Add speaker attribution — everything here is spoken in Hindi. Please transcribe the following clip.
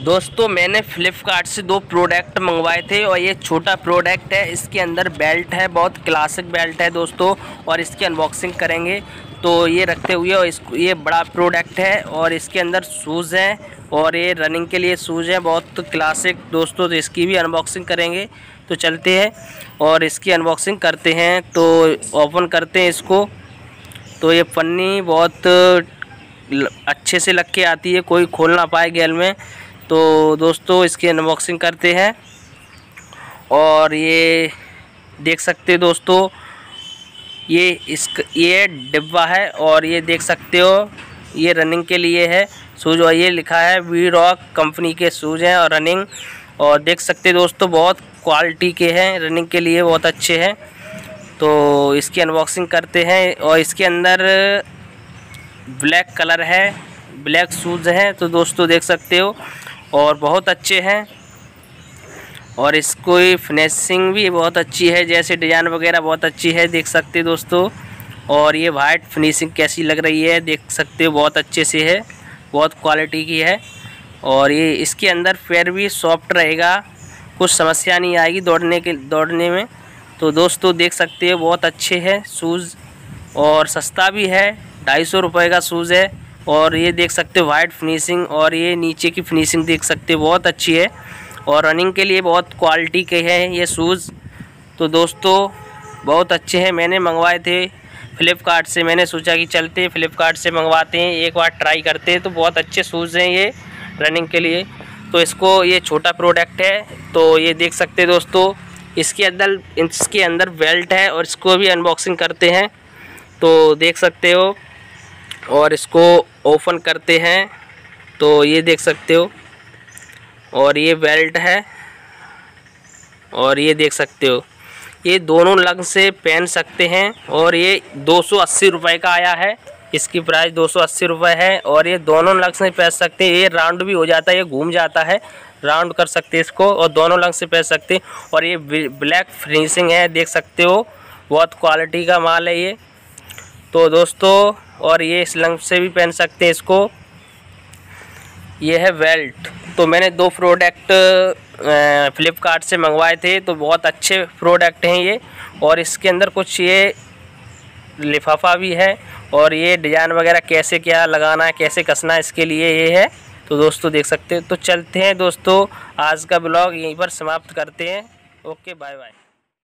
Speaker 1: दोस्तों, मैंने फ़्लिपकार्ट से दो प्रोडक्ट मंगवाए थे और ये छोटा प्रोडक्ट है। इसके अंदर बेल्ट है, बहुत क्लासिक बेल्ट है दोस्तों, और इसकी अनबॉक्सिंग करेंगे। तो ये रखते हुए और इस ये बड़ा प्रोडक्ट है और इसके अंदर शूज़ हैं और ये रनिंग के लिए शूज़ हैं, बहुत क्लासिक दोस्तों तो इसकी भी अनबॉक्सिंग करेंगे। तो चलते हैं और इसकी अनबॉक्सिंग करते हैं तो ओपन करते हैं इसको। तो ये पन्नी बहुत अच्छे से लग के आती है, कोई खोल ना पाए गैल में। तो दोस्तों, इसकी अनबॉक्सिंग करते हैं। और ये देख सकते हो दोस्तों, ये इस ये डिब्बा है और ये देख सकते हो, ये रनिंग के लिए है। शूज़ और ये लिखा है वी रॉक कंपनी के शूज़ हैं और रनिंग और देख सकते दोस्तों, बहुत क्वालिटी के हैं रनिंग के लिए बहुत अच्छे हैं। तो इसकी अनबॉक्सिंग करते हैं और इसके अंदर ब्लैक कलर है ब्लैक शूज़ हैं। तो दोस्तों, देख सकते हो और बहुत अच्छे हैं। और इसको फिनिशिंग भी बहुत अच्छी है, जैसे डिज़ाइन वगैरह बहुत अच्छी है, देख सकते दोस्तों। और ये वाइट फिनिशिंग कैसी लग रही है, देख सकते हो बहुत अच्छे से है, बहुत क्वालिटी की है। और ये इसके अंदर पैर भी सॉफ्ट रहेगा, कुछ समस्या नहीं आएगी दौड़ने के, दौड़ने में। तो दोस्तों देख सकते हो बहुत अच्छे हैं शूज़ और सस्ता भी है, ढाई सौ रुपये का शूज़ है। और ये देख सकते हो वाइट फिनिशिंग और ये नीचे की फिनिशिंग देख सकते हो, बहुत अच्छी है। और रनिंग के लिए बहुत क्वालिटी के हैं ये शूज़ तो दोस्तों, बहुत अच्छे हैं, मैंने मंगवाए थे फ़्लिपकार्ट से। मैंने सोचा कि चलते फ़्लिपकार्ट से मंगवाते हैं, एक बार ट्राई करते हैं। तो बहुत अच्छे शूज़ हैं ये रनिंग के लिए। तो इसको ये छोटा प्रोडक्ट है। तो ये देख सकते हैं दोस्तों, इसके अंदर इसके अंदर बेल्ट है और इसको भी अनबॉक्सिंग करते हैं। तो देख सकते हो और इसको ओपन करते हैं तो ये देख सकते हो। और ये बेल्ट है, और ये देख सकते हो। ये दोनों लग से पहन सकते हैं, और ये दो सौ का आया है। इसकी प्राइस दो सौ है, और ये दोनों लग से पहन सकते हैं। ये राउंड भी हो जाता है, ये घूम जाता है। राउंड कर सकते हैं इसको, और दोनों लग से पहन सकते हैं। और ये ब्लैक फिनिशिंग है, देख सकते हो। बहुत क्वालिटी का माल है ये। तो दोस्तों, और ये इस लंग से भी पहन सकते हैं इसको। ये है वेल्ट। तो मैंने दो प्रोडक्ट फ़्लिपकार्ट से मंगवाए थे तो बहुत अच्छे प्रोडक्ट हैं ये। और इसके अंदर कुछ ये लिफाफा भी है, और ये डिज़ाइन वगैरह कैसे क्या लगाना है, कैसे कसना है, इसके लिए ये है। तो दोस्तों, देख सकते हैं। तो चलते हैं दोस्तों, आज का ब्लॉग यहीं पर समाप्त करते हैं। Okay bye bye